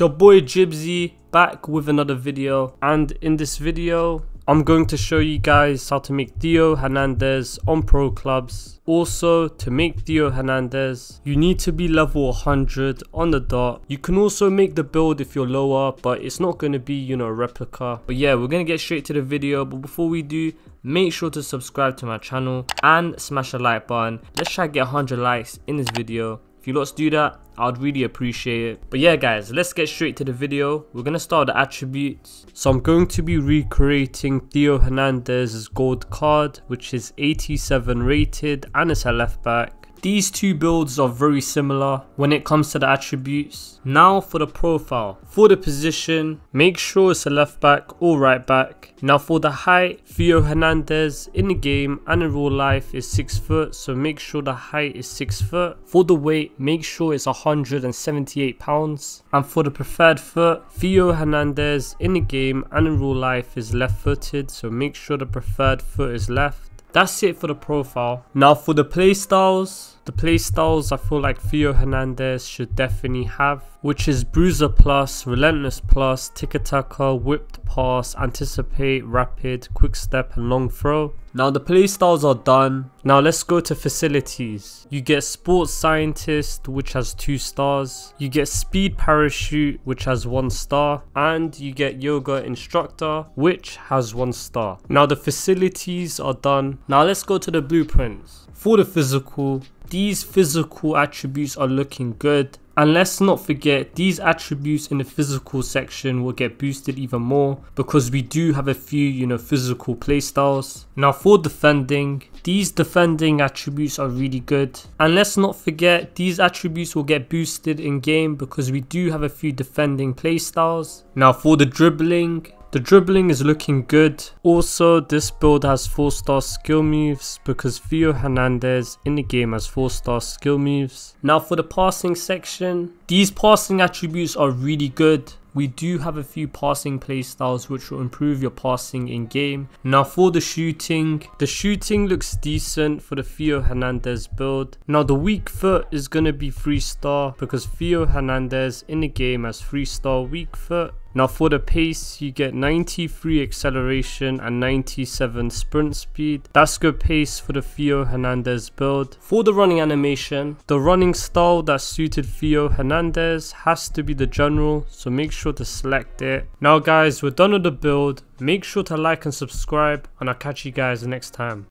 It's your boy Jibzy back with another video and in this video I'm going to show you guys how to make Theo Hernandez on pro clubs. Also to make Theo Hernandez you need to be level 100 on the dot. You can also make the build if you're lower but it's not going to be you know a replica. But yeah we're going to get straight to the video but before we do make sure to subscribe to my channel and smash the like button. Let's try to get 100 likes in this video. If you lots do that, I'd really appreciate it. But yeah guys, let's get straight to the video. We're going to start the attributes. So I'm going to be recreating Theo Hernandez's gold card, which is 87 rated and it's a left back. These two builds are very similar when it comes to the attributes. Now for the profile. For the position, make sure it's a left back or right back. Now for the height, Theo Hernandez in the game and in real life is 6 foot, so make sure the height is 6 foot. For the weight, make sure it's 178 pounds. And for the preferred foot, Theo Hernandez in the game and in real life is left footed, so make sure the preferred foot is left. That's it for the profile. Now for the playstyles, the playstyles I feel like Theo Hernandez should definitely have, which is Bruiser Plus, Relentless Plus, Tiki-Taka, Whipped Pass, Anticipate, Rapid, Quick Step and Long Throw. Now the playstyles are done. Now let's go to facilities. You get Sports Scientist, which has 2 stars. You get Speed Parachute, which has 1 star. And you get Yoga Instructor, which has 1 star. Now the facilities are done. Now let's go to the blueprints. For the physical, these physical attributes are looking good. And let's not forget, these attributes in the physical section will get boosted even more because we do have a few, you know, physical playstyles. Now for defending, these defending attributes are really good. And let's not forget, these attributes will get boosted in game because we do have a few defending playstyles. Now for the dribbling, the dribbling is looking good. Also, this build has 4 star skill moves because Theo Hernandez in the game has 4 star skill moves. Now for the passing section, these passing attributes are really good. We do have a few passing playstyles which will improve your passing in game. Now for the shooting, the shooting looks decent for the Theo Hernandez build. Now the weak foot is going to be 3 star because Theo Hernandez in the game has 3 star weak foot. Now for the pace, you get 93 acceleration and 97 sprint speed. That's good pace for the Theo Hernandez build. For the running animation, the running style that suited Theo Hernandez has to be the general, so make sure to select it. Now guys, we're done with the build. Make sure to like and subscribe and I'll catch you guys next time.